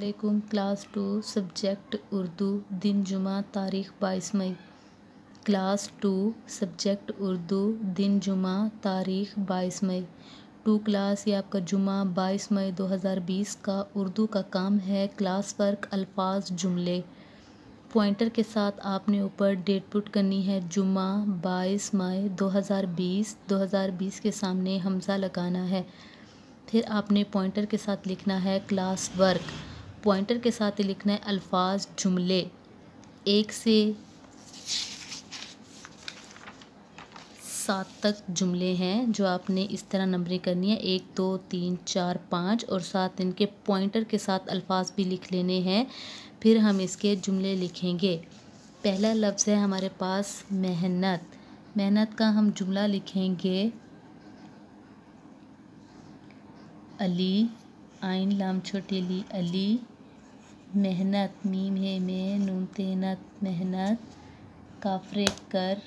वालेकुम, class two, subject Urdu, दिन जुमा, तारीख़ बाईस मई। क्लास टू, सब्जेक्ट उर्दू, दिन जुमा, तारीख़ बाईस मई। टू क्लास, ये आपका जुमा, बाईस मई 2020 का उर्दू का काम है, क्लास वर्क, अल्फाज, जुमले। पॉइंटर के साथ आपने ऊपर डेट पुट करनी है, जुमा, बाईस मई 2020 2020 के सामने हमज़ा लगाना है। फिर आपने पॉइंटर के साथ लिखना है, क्लास वर्क। पॉइंटर के साथ लिखना है अल्फाज जुमले। एक से सात तक जुमले हैं जो आपने इस तरह नंबरिंग करनी है। एक, दो, तीन, चार, पाँच और सात इनके पॉइंटर के साथ अल्फाज भी लिख लेने हैं। फिर हम इसके जुमले लिखेंगे। पहला लफ्ज़ है हमारे पास मेहनत। मेहनत का हम जुमला लिखेंगे अली। आइन लाम छोटी ली अली। मेहनत मीम है में, नून तेनत मेहनत। काफरे कर,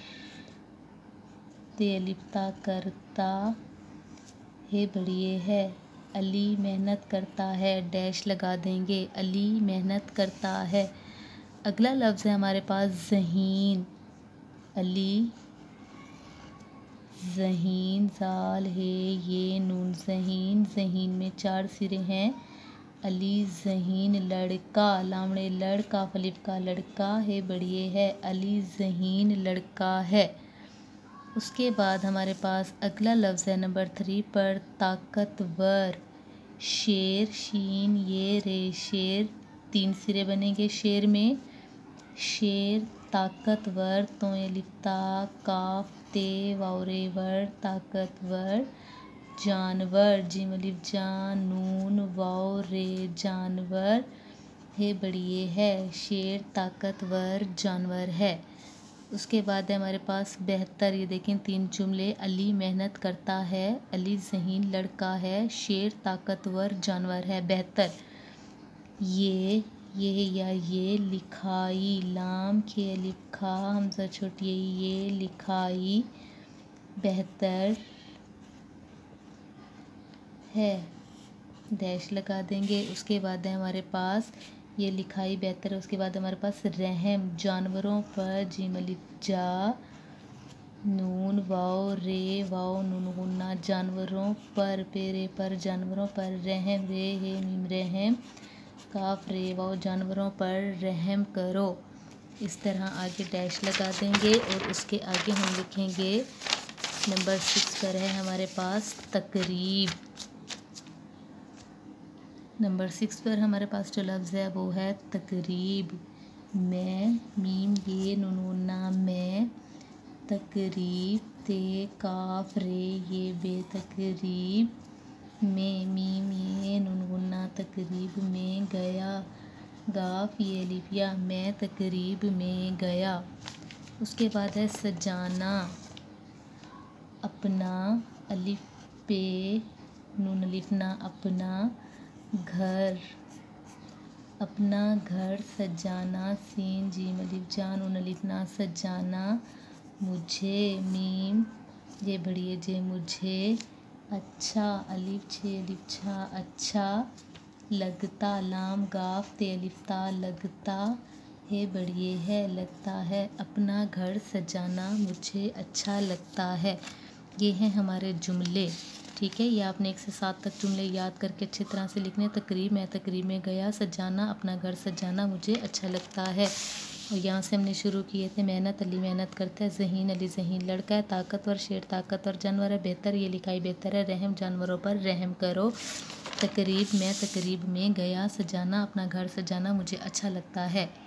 ते लिपता करता हे बढ़िए है। अली मेहनत करता है, डैश लगा देंगे। अली मेहनत करता है। अगला लफ्ज़ है हमारे पास जहीन। अली जहीन जाल है ये नून। जहीन जहीन में चार सिरे हैं। अली जहीन लड़का, लामड़े लड़का फलिप का लड़का है, बढ़िए है। अली जहीन लड़का है। उसके बाद हमारे पास अगला लफ्ज़ है नंबर थ्री पर ताकतवर। शेर, शीन, ये, रे, शेर। तीन सिरे बनेंगे शेर में। शेर, ताकतवर तो लिखता काफ ते वावरेवर ताकतवर, जानवर जिम अलिफ जान, नून वाओ रे, जानवर, है बढ़िए है, शेर, ताकतवर, जानवर है। उसके बाद है हमारे पास बेहतर, ये देखें, तीन जुमले, अली मेहनत करता है, अली जहीन लड़का है, शेर, ताकतवर, जानवर है, बेहतर। ये ये, या ये लिखाई, लाम के लिखा, हमजा छोटी ये लिखाई बेहतर है। डैश लगा देंगे, उसके बाद है हमारे पास ये लिखाई बेहतर है, उसके बाद हमारे पास रहम, जानवरों पर जिमलिफ जा नून, वाओ, रे, वाओ, नून, गुन्ना, जानवरों पर, पेरे पर, जानवरों पर रहम, रे, हे मीम रहम। काफ रे वाओ जानवरों पर रहम करो। इस तरह आगे डैश लगा देंगे और उसके आगे हम लिखेंगे नंबर सिक्स पर है हमारे पास तकरीब। नंबर सिक्स पर हमारे पास जो लफ्ज़ है वो है तकरीब। मैं, मीम, ये, नुनूना मैं, तकरीब, ते काफ रे ये बेतकरीब में मीम ये नुनगुन्ना तकरीब में गया। गाफ ये लिफिया मैं तकरीब में गया। उसके बाद है सजाना। अपना अलिफ पे, नून लिखना अपना घर। अपना घर सजाना, सीन जी अलिफ जान उन लिखना सजाना। मुझे मीम, ये बढ़िए जे मुझे। अच्छा अलिफ छे अलिफ छा अच्छा लगता लाम गाफ ते अलिफ्ता लगता, है बढ़िए है, लगता है, अपना घर सजाना मुझे अच्छा लगता है। ये हैं हमारे जुमले, ठीक है? ये आपने एक से सात तक जुमले याद करके अच्छी तरह से लिखने तकरीब मैं, तकरीब में गया, सजाना, अपना घर सजाना मुझे अच्छा लगता है। और यहाँ से हमने शुरू किए थे मेहनत, अली मेहनत करता है, जहीन अली जहीन लड़का है, ताकतवर, शेर ताकतवर, जानवर है, बेहतर, ये लिखाई बेहतर है, रहम जानवरों पर रहम करो। तकरीब मैं, तकरीब में गया, सजाना, अपना घर सजाना मुझे अच्छा लगता है।